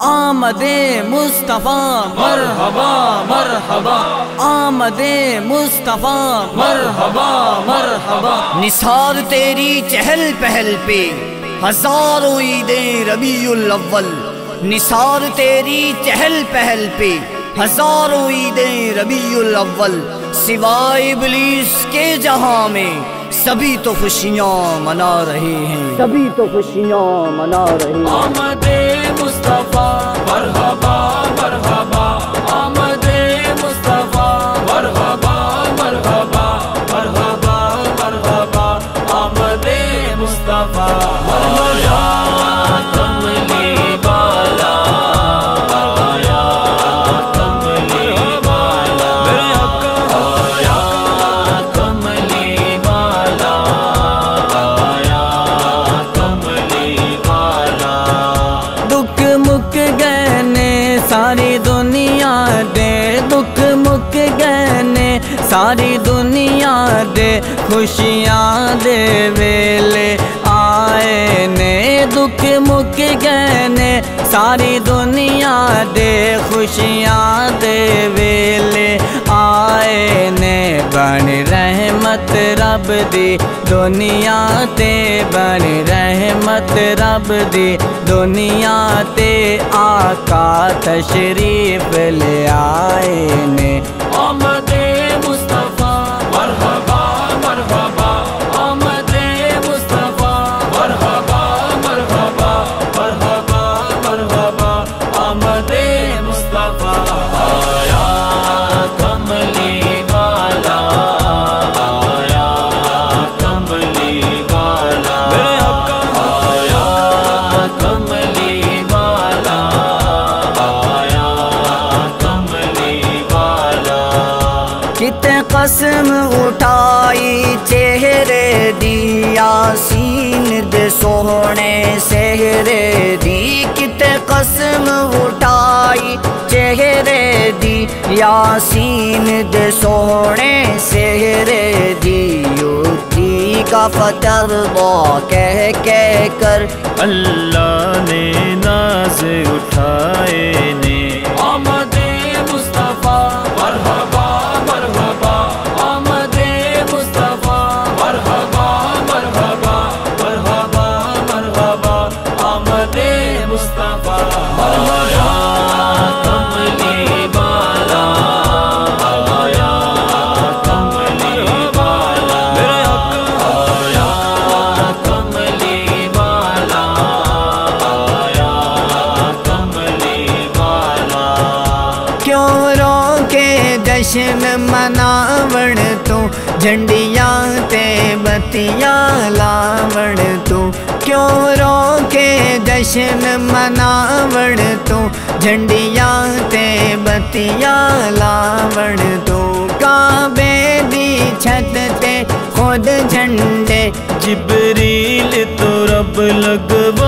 आमदे मुस्तफ़ा मरहबा मरहबा। आमदे मुस्तफ़ा मरहबा मरहबा। निसार तेरी चहल पहल पे हज़ारों ईदें रबीउल अव्वल। निसार तेरी चहल पहल पे हज़ारों ईदें रबीउल अव्वल। सिवाय इबलीस के जहाँ में सभी तो खुशियाँ मना रहे हैं। सभी तो खुशियाँ मना रहे हैं। Mustafa Merhaba merhaba Amade Mustafa Merhaba merhaba Merhaba merhaba Amade Mustafa सारी दुनिया दे दुख मुक गए ने सारी दुनिया दे खुशियाँ दे वेले आए ने दुख मुक गए ने सारी दुनिया दे खुशियाँ दे वेले आए ने बन रहमत रब दी, दुनिया ते बन रहमत रब दी, दुनिया ते आका तशरीफ़ ले आए ने। कसम उठाई, चेहरे दिया सीन दे सोहने सेहरे दी किते कसम उठाई, चेहरे दी यासीन दे सोहने सेहरे दी युति का फतर बो कह कह कर अल्लाह ने नाज उठाए ने। मनावण तू झंडियां ते बतियां लावण तू। जश्न मनावण तू बतियां लावण तू। काबे दी छत ते खुद झंडे जिबरील तो रब लगवाए